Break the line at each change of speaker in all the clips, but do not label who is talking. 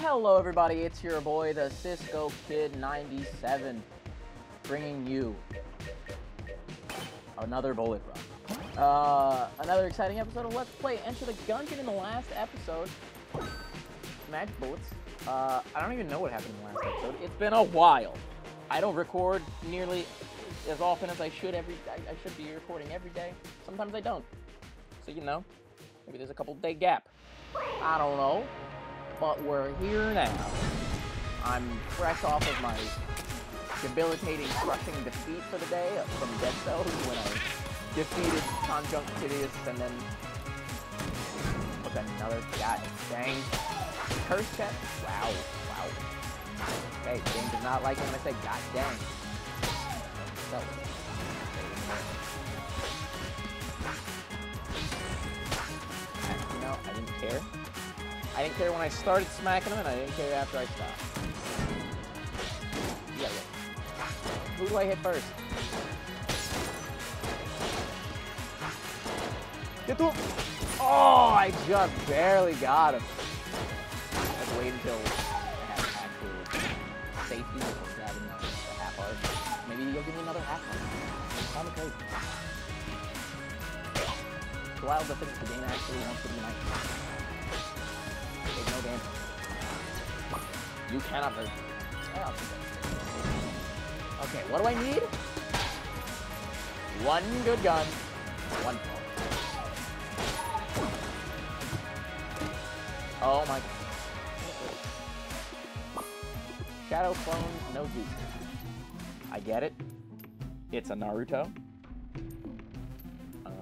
Hello, everybody. It's your boy, the Cisco Kid 97, bringing you another bullet run. Uh, another exciting episode of Let's Play Enter the Gungeon in the last episode. Magic bullets. Uh, I don't even know what happened in the last episode. It's been a while. I don't record nearly as often as I should every. I, I should be recording every day. Sometimes I don't. So you know, maybe there's a couple day gap. I don't know. But we're here now. I'm fresh off of my debilitating, crushing defeat for the day from Dead Cells when I defeated Conjunctivius and then with another guy. Dang. Curse check? Wow. Wow. Okay, game does not like when I say god dang. So, you know, I didn't care. I didn't care when I started smacking him, and I didn't care after I stopped. Yeah, yeah. Who do I hit first? Get to him! Oh, I just barely got him. Let's wait until I have actual safety before grabbing the, half heart. Maybe you'll give me another half heart. Me crazy. It's wild to think the game actually wants to be nice. You cannot hurt. Okay, what do I need? One good gun. One. Oh my Shadow clones, no juice. I get it. It's a Naruto. Um,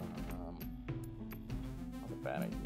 a bad idea.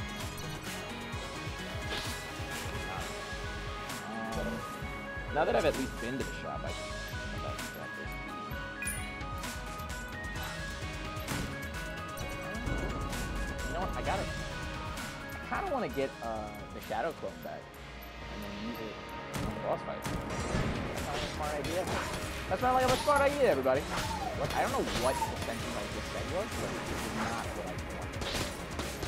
now that I've at least been to the shop, I can come back and grab this. You know what? I got it. I kind of want to get uh, the Shadow Clone back and then use it on the boss fight. That's not a smart idea. That's not like a smart idea, everybody. What? I don't know what the Sentinel just said was, but it is not what I wanted.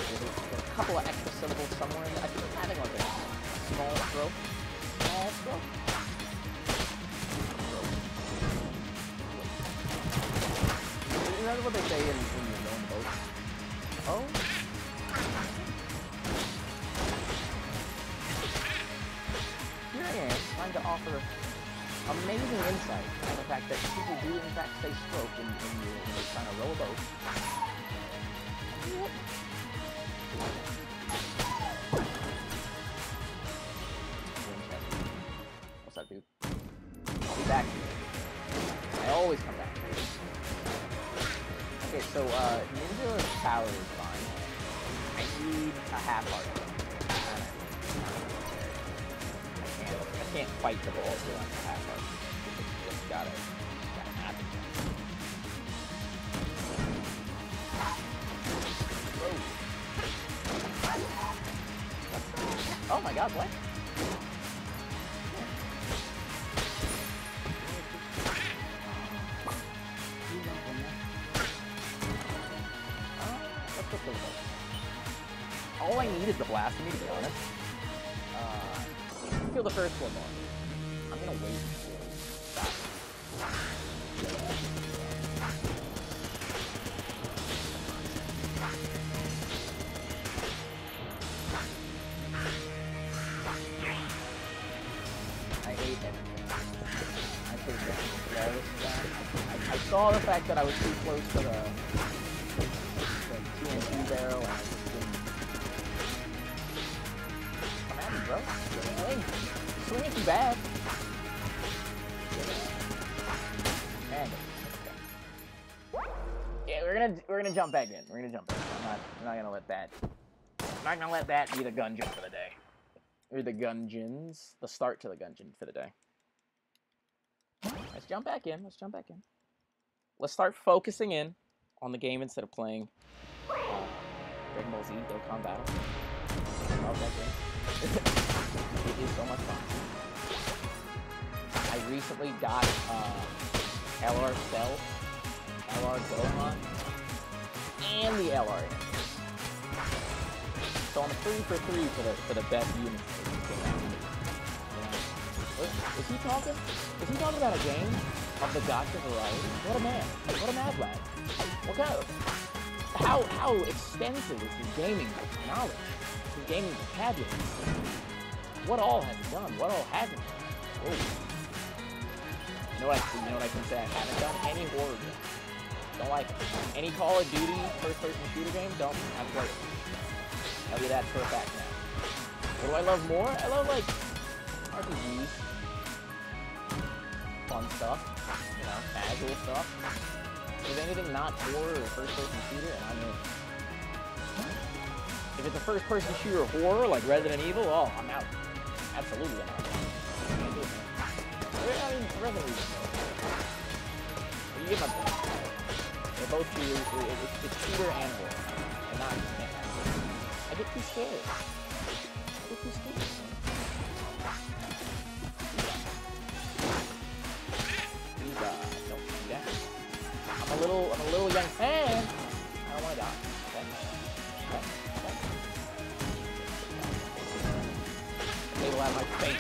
There's a, couple of extra syllables somewhere in there. I think it's having like a small stroke. Small stroke. Isn't that what they say in, in the? Oh? Here I am, trying to offer amazing insight on the fact that people do in fact say stroke when, you're, when you're trying to row a boat. Can't, fight the balls without a half heart. It's just gotta, gotta happen. Whoa. Oh. oh my god, what? Oh, Those. All I need is the blasphemy, to be honest. The first one. I'm gonna wait. I hate everything. I is bad. I, I saw the fact that I was too close to the, the TNT barrel Swing. It. Man. Yeah, we're gonna we're gonna jump back in. We're gonna jump. Back. I'm not I'm not gonna let that I'm not gonna let that be the gungeon for the day. Or the gungeons. The start to the gungeon for the day. Let's jump back in. Let's jump back in. Let's start focusing in on the game instead of playing uh, Dragon Ball Z Dokkan Battle. Love that game. It is so much fun. I recently got uh, LR Cell, LR Gohan, and the LR So I'm three for three for the for the best. Yeah. Is he talking? Is he talking about a game of the gacha variety? What a man! What a mad lad! What kind of how how extensive is his gaming knowledge? His gaming vocabulary? What all has he done? What all hasn't he done? You know what? I, you know what I can say? I haven't done any horror games. Don't like. Any Call of Duty first-person shooter game? Don't. I've it. Tell you that for a fact now. What do I love more? I love like RPGs, fun stuff, you know, casual stuff. If anything not horror or first-person shooter, I'm in. If it's a first-person shooter horror like Resident Evil, oh, I'm out. Absolutely, I'm out. I mean, Evil. You get my point. They're both shooter. It's, it's shooter and horror, and not I get too scared. I get too scared. Please, uh, don't do that. I'm a little, I'm a little young fan. Okay.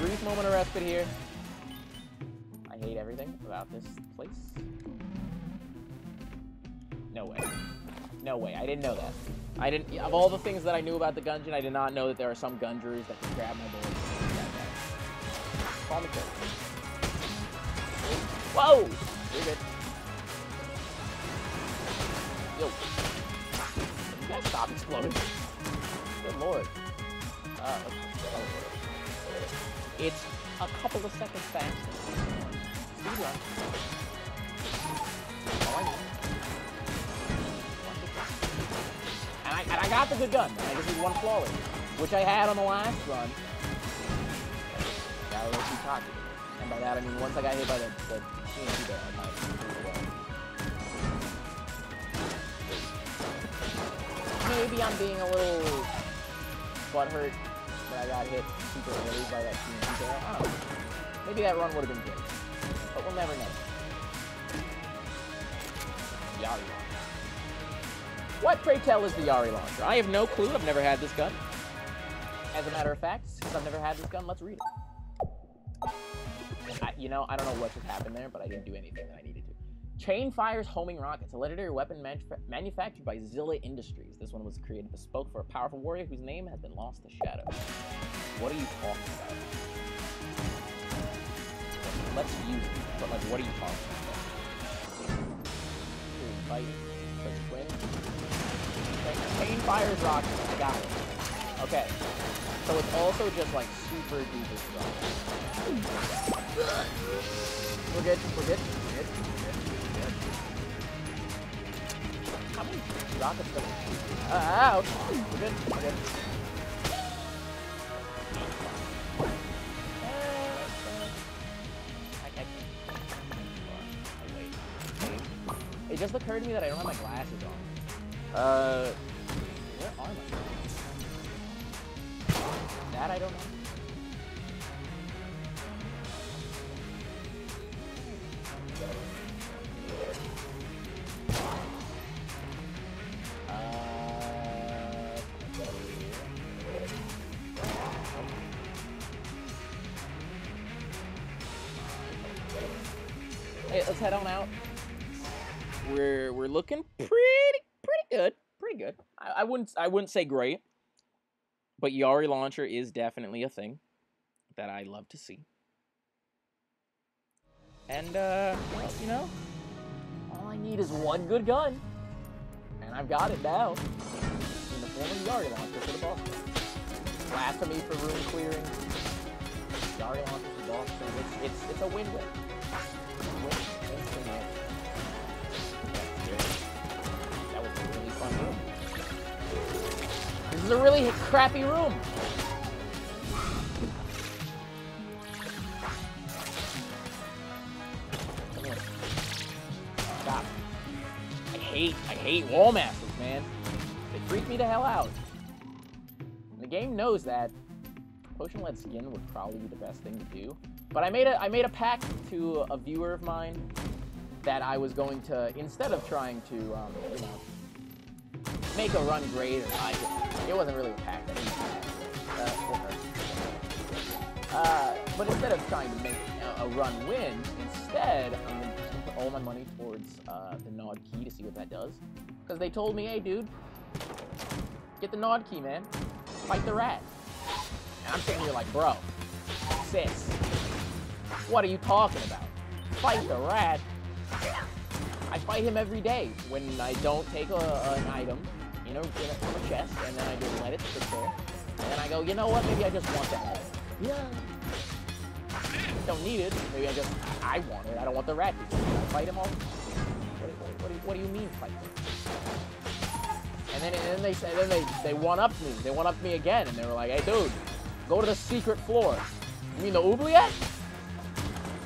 Brief moment of respite here I hate everything about this place. No way. No way. I didn't know that. I didn't. Of all the things that I knew about the Gungeon, I did not know that there are some Gungerers that can grab my me. Whoa! You're good. You guys stop exploding. Good lord. Uh, it's a couple of seconds faster speed run. And I, and I got the good gun. I just need one flawless, which I had on the last run. Got a little too cocky. And by that I mean once I got hit by the, the TNT there, I might Maybe I'm being a little butthurt that I got hit super early by that team. I don't know. Maybe that run would have been good but we'll never know. Yari launcher. What, pray tell, is the Yari launcher? I have no clue. I've never had this gun. As a matter of fact, since I've never had this gun, let's read it. I, you know, I don't know what just happened there, but I didn't do anything that I needed to. Chain fires homing rockets, a legendary weapon manufactured by Zilla Industries. This one was created bespoke for a powerful warrior whose name has been lost to shadow. What are you talking about? Let's use it. But like, what are you talking about? the twin. Fires rockets. I got it. Okay. So it's also just like super duper strong. We're good. We're good. We're good. We're good. How many rockets do I ouch. We're good. We're good. It just occurred to me that I don't have my glasses on. Uh, where are my glasses? That I don't know. We're we're looking pretty pretty good, pretty good. I, I wouldn't I wouldn't say great, but Yari launcher is definitely a thing that I love to see. And uh, well, you know, all I need is one good gun, and I've got it now in the form of Yari launcher for the boss. Blasphemy for room clearing. Yari launcher for boss. So it's it's it's a win-win. A really crappy room. Stop. I hate, I hate wall masters, man. They freak me the hell out. The game knows that potion lead skin would probably be the best thing to do. But I made a I made a pact to a viewer of mine that I was going to instead of trying to um, you know make a run great I it wasn't really a. Uh, uh, but instead of trying to make a, a run win, instead I'm gonna put all my money towards uh, the Nod key to see what that does. Because they told me, hey dude, get the Nod key, man. Fight the rat. And I'm sitting here like, bro, sis, what are you talking about? Fight the rat? I fight him every day when I don't take a, an item, you know, in a, from a chest, and then I just let it sit there. And then I go, you know what, maybe I just want that. Yeah. Don't need it. Maybe I just, I want it. I don't want the rat. I fight him all. What, what, what, do, what do you mean fight him? And then, and then they say, then they, they one up me. They one up me again, and they were like, hey, dude, Go to the secret floor. You mean the oubliette?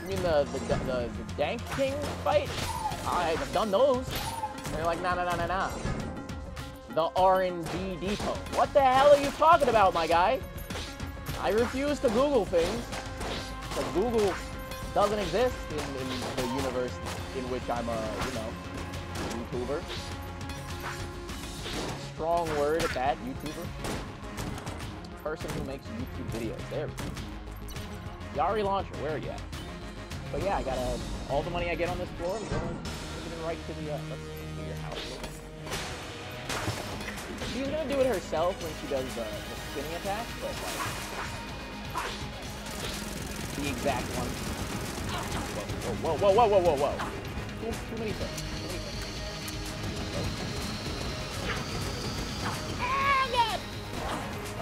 You mean the the, the, the, the Dank King fight? I've done those. And they're like, nah, nah, nah, nah, nah. The R&D depot. What the hell are you talking about, my guy? I refuse to Google things. Because Google doesn't exist in, in the universe in which I'm a, you know, YouTuber. Strong word at that, YouTuber person who makes YouTube videos. There we go. Yari Launcher, where are you at? But yeah, I got all the money I get on this floor, I'm going right to the, uh, She's gonna do it herself when she does the, the spinning attack, but like, the exact one. Whoa, whoa, whoa, whoa, whoa, whoa, whoa. Too, too many things.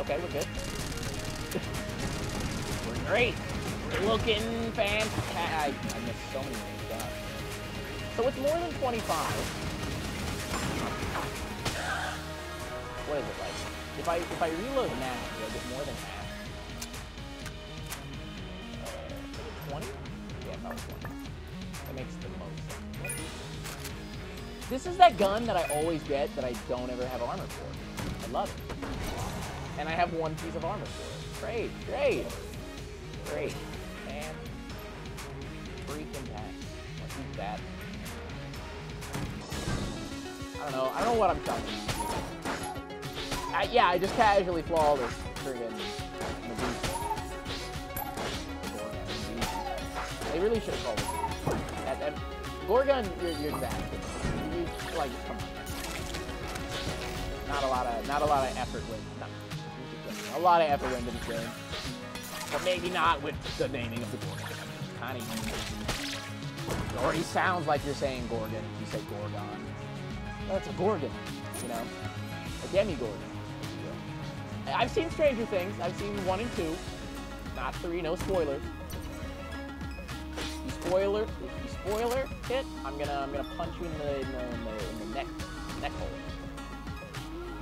Okay, we're good. we're great. We're looking fantastic. I missed so many things. So it's more than 25. What is it like? If I if I reload now, do I get more than half? Uh, 20? Yeah, about 20. That makes the most. This is that gun that I always get that I don't ever have armor for. I love it. And I have one piece of armor for it. Great, great. Great. Man. Freaking pack. Let's that. I don't know. I don't know what I'm trying. I, yeah, I just casually flaw this friggin'. They really should have called it. Gorgon, you're, you're exactly. You, like, come on. Not a lot of, not a lot of effort with, no a lot of effort went into this game. But maybe not with the naming of the Gorgon. Kind of It already sounds like you're saying Gorgon if you say Gorgon. That's a Gorgon, you know? A Demogorgon. I've seen Stranger Things. I've seen one and two. Not three, no spoilers. You spoiler, if you spoiler it, I'm gonna I'm gonna punch you in the in the, in the, in the neck neck hole.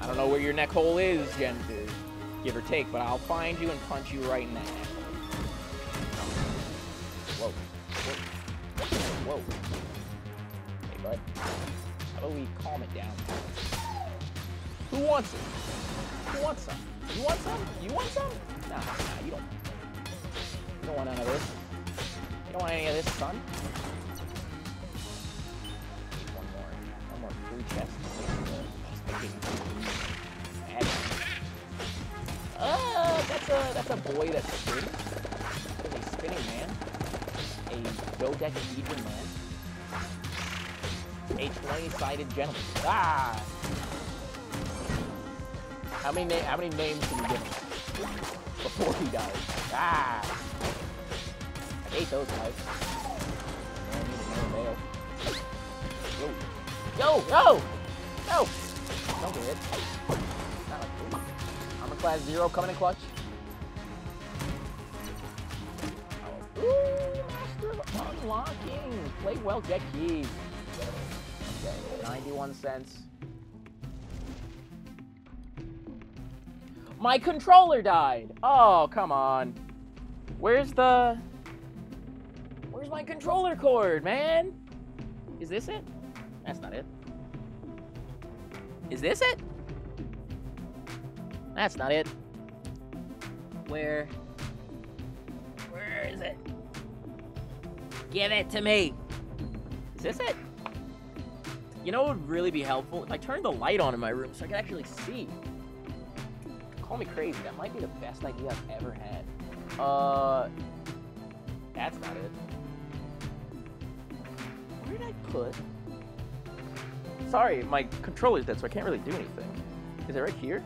I don't know where your neck hole is, Gen give or take, but I'll find you and punch you right in the head. Whoa. Whoa. Whoa. Hey, bud. How do we calm it down? Who wants it? Who wants some? You want some? You want some? Nah, nah, you don't. You don't want none of this. You don't want any of this, son. One more. One more free chest. Uh, that's a that's a boy that's spinning. That is a spinning man. A dodecahedron man. A 20-sided gentleman. Ah! How many na how many names can you give him before he dies? Ah! I hate those guys. Yo! Yo! No! No! Don't get it I'm a class zero coming in clutch. Ooh, master unlocking. Play well, get keys. Okay, 91 cents. My controller died. Oh, come on. Where's the... Where's my controller cord, man? Is this it? That's not it. Is this it? That's not it. Where? Where is it? Give it to me. Is this it? You know what would really be helpful? If I turned the light on in my room so I could actually see. Call me crazy. That might be the best idea I've ever had. Uh, that's not it. Where did I put? Sorry, my controller's dead, so I can't really do anything. Is it right here?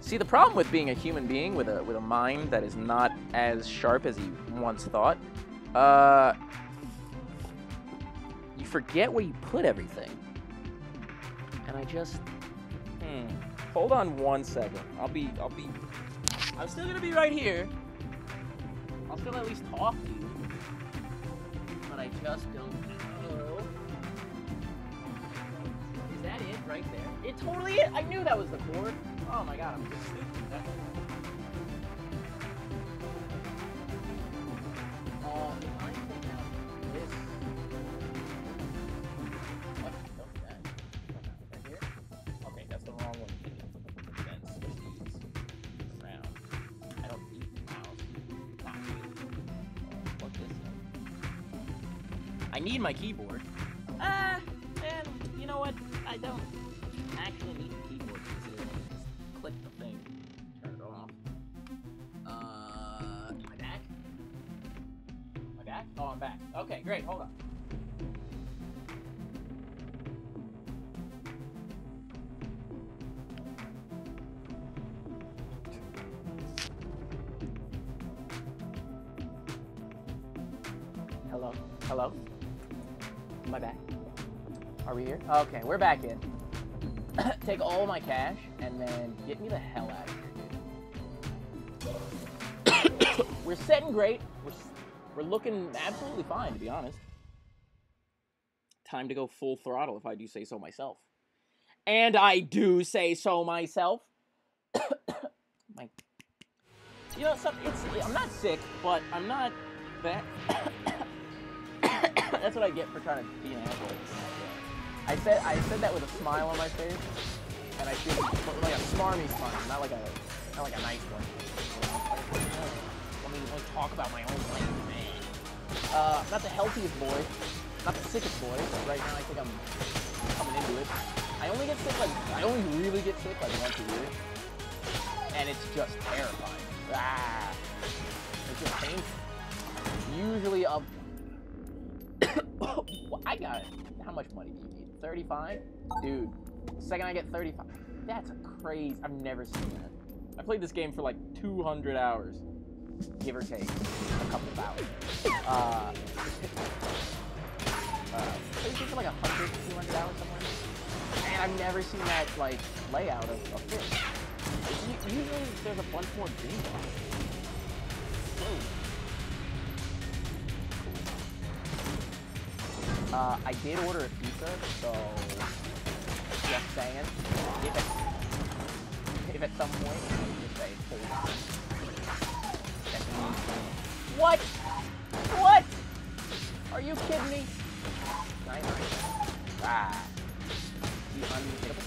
See, the problem with being a human being with a with a mind that is not as sharp as you once thought, uh, you forget where you put everything. And I just, hmm. Hold on one second. I'll be, I'll be, I'm still gonna be right here. I'll still at least talk to you. But I just don't know. Is that it right there? It totally is. I knew that was the cord. Oh my god, I'm just stupid. My keyboard. Ah, and you know what? I don't actually need the keyboard considering I just click the thing, turn it off. Uh, am I back? Am I back? Oh, I'm back. Okay, great. Hold on. Hello? Hello? Am I back? Are we here? Okay, we're back in. Take all my cash and then get me the hell out of here, we're setting great. We're, we're looking absolutely fine, to be honest. Time to go full throttle, if I do say so myself. And I do say so myself. my, you know, some, it's, I'm not sick, but I'm not that. That's what I get for trying to be an asshole. I said I said that with a smile on my face, and I feel like a smarmy smile, not like a not like a nice one. Let me, talk about my own life, man. Uh, not the healthiest boy, not the sickest boy, right now I think I'm coming into it. I only get sick like I only really get sick like once a year, and it's just terrifying. Ah, it's just painful. Usually up. I got it. How much money do you need? 35? Dude, second I get 35, that's a crazy. I've never seen that. I played this game for like 200 hours, give or take a couple thousand. Uh, uh, played this for like 100, 200 hours somewhere. And I've never seen that like layout of, of fish. Usually there's a bunch more green. Uh, I did order a pizza, so just saying, if at, if at some point just say, hold on. What? What? Are you kidding me? Nine, nine. Ah. You unhittable?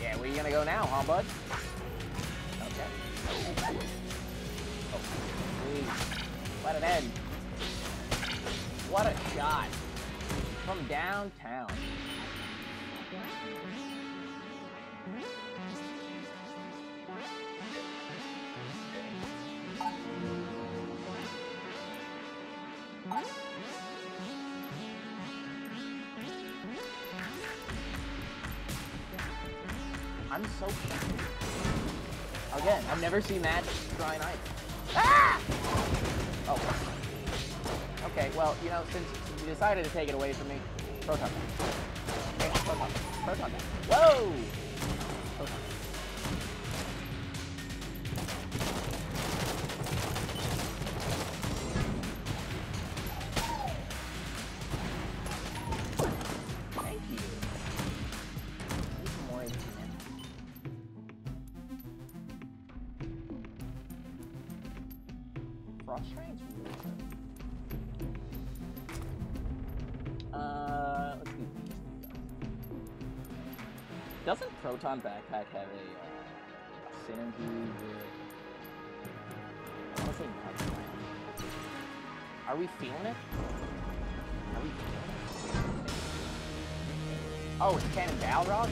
Yeah, where you gonna go now, huh, bud? From downtown. I'm so. Again, I've never seen that dry night. Ah! Oh. Okay, well, you know, since you decided to take it away from me. Proton. Proton. Proton. Whoa! Frost Train's Doesn't Proton Backpack have a, uh, synergy with? Are we feeling it? Are we feeling it? Oh, it's Cannonbalrog?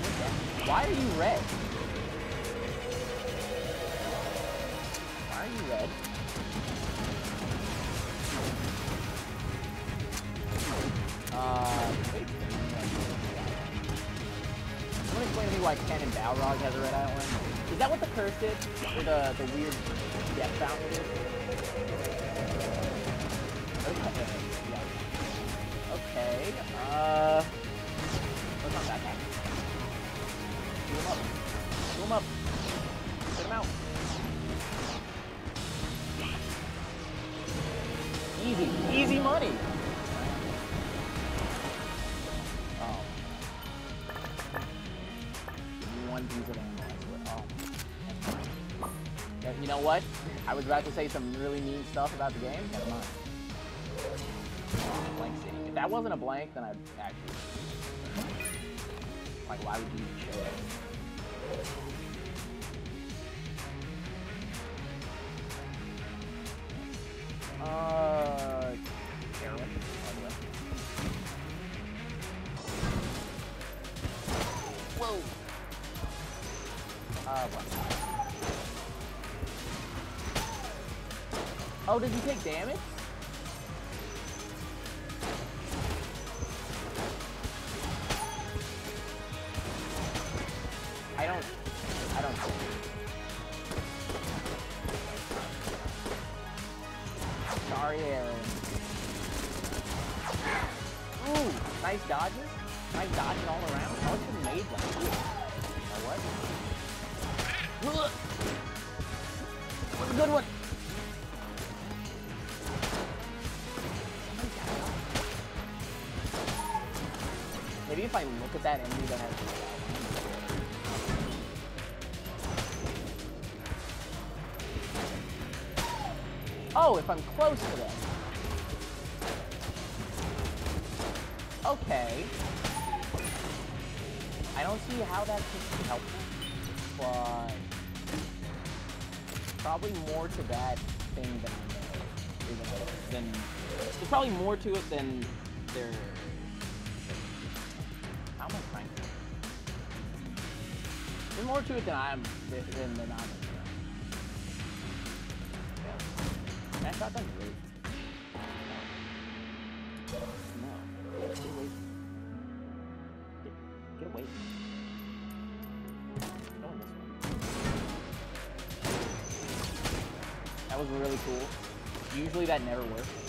Why are you red? Me why Cannonbalrog has a red island. Is that what the curse did? Or the, the weird death fountain did? Was about to say some really mean stuff about the game. Never mind. Blank City. If that wasn't a blank, then I'd actually... Like, why would you even show it? Oh, did you take damage? I'm close to them. Okay. I don't see how that could helpful, but probably more to that thing than I know. Than there's probably more to it than there. How am I trying? There's more to it than I'm than than I'm. That shotgun's really. No. Get away. Get, get away. No one. That was really cool. Usually that never works.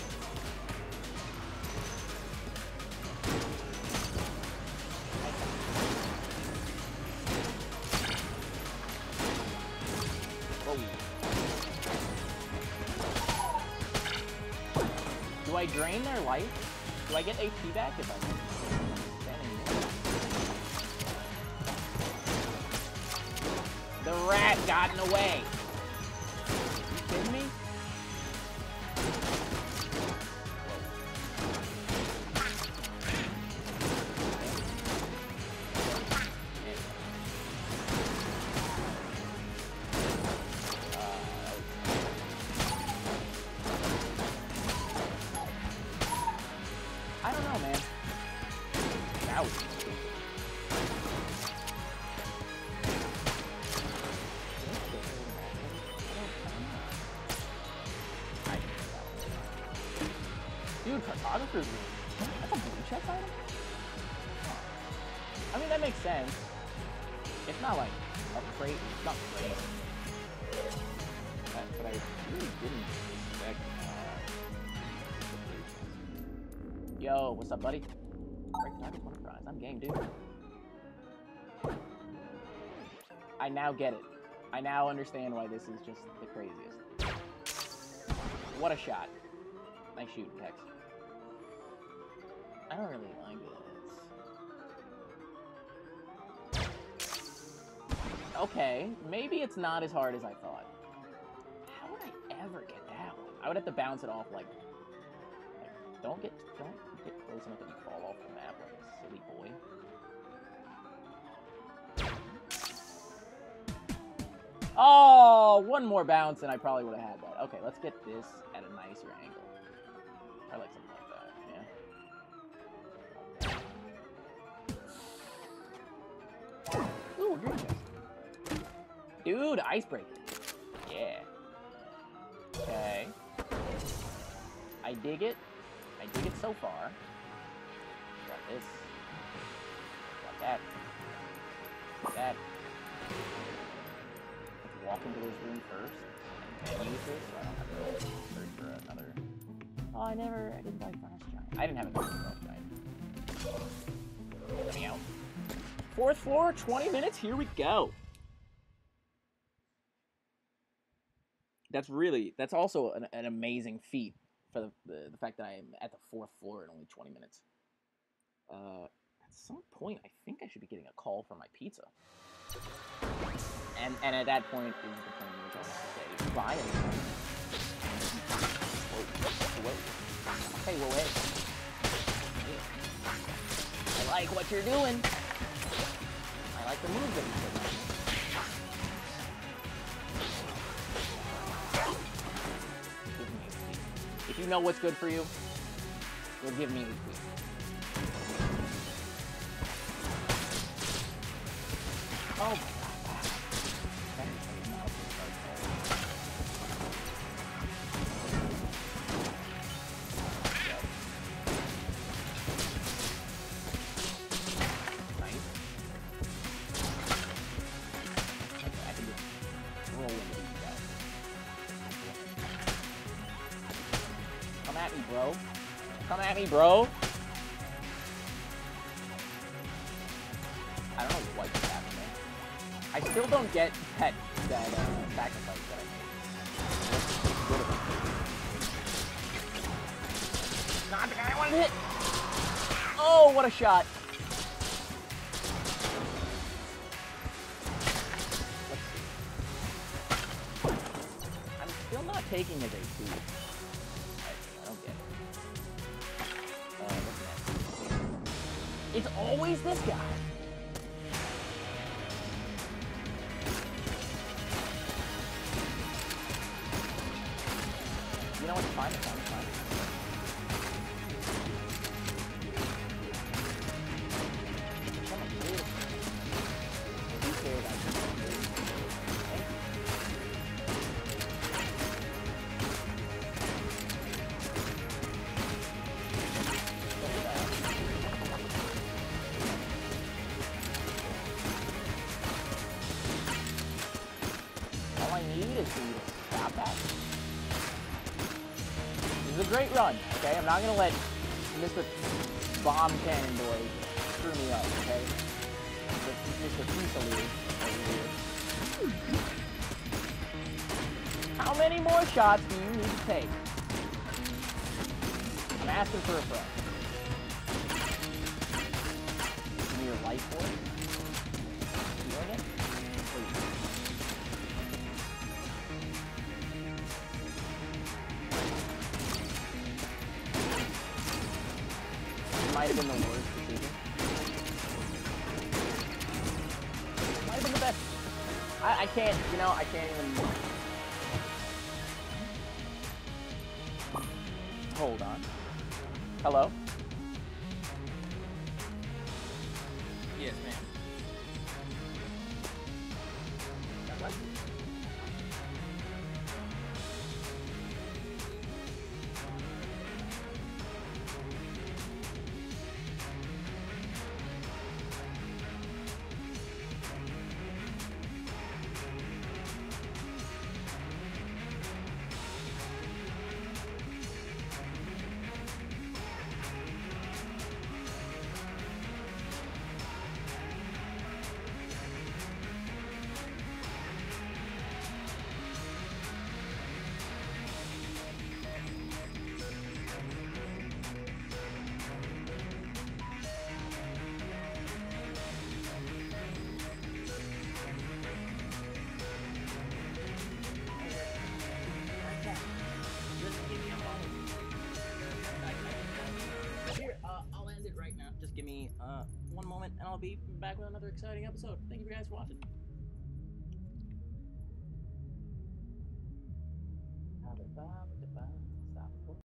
HP back if I? The rat got in the way. Yo, what's up, buddy? Break target, one prize. I'm game, dude. I now get it. I now understand why this is just the craziest. What a shot. Nice shooting, Tex. I don't really like this. Okay, maybe it's not as hard as I thought. How would I ever get that one? I would have to bounce it off like, like don't get don't close enough that you fall off the map like a silly boy. Oh, one more bounce and I probably would have had that. Okay, let's get this at a nicer angle. I like something like that, yeah. Ooh. Dude, icebreaker. Yeah. Okay. I dig it. I dig it so far. Got this. Got that. Got that. Let's walk into this room first and use this so I don't have to search for another. Oh, I never. I didn't buy Frost Giant. I didn't have a Frost Giant. Let me out. Fourth floor, 20 minutes. Here we go. That's really. That's also an, an amazing feat for the, the, the fact that I am at the fourth floor in only 20 minutes. Uh, at some point, I think I should be getting a call for my pizza. And and at that point is the point in which I have to say bye. Whoa, whoa. Whoa, hey. I like what you're doing. I like the move that you're doing. If you know what's good for you, you'll give me a tweet. Oh shot! I'm still not taking his AP. I. Uh. It's always this guy. Many more shots do you need to take? I'm asking for a friend. Give me your life? Please. It might have been the worst decision. Might have been the best. I, I can't, you know, I can't even. Uh, one moment, and I'll be back with another exciting episode. Thank you guys for watching.